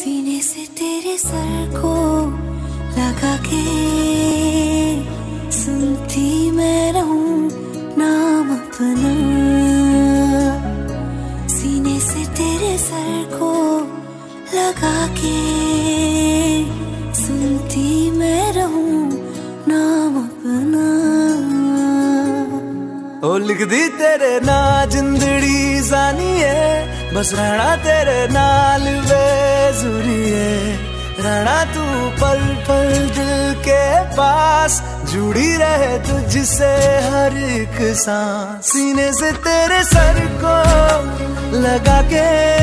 सीने से तेरे सर को लगा के सुनती मैं रहूँ नाम अपना। सीने से तेरे सर को लगा के सुनती मैं रहूँ नाम अपना। ओ, लिख दी तेरे ना जिंदड़ी जानी है, बस रहना तेरे नाल रहना तू पल पल दिल के पास जुड़ी रहे तुझसे हर एक सांस। सीने से तेरे सर को लगा के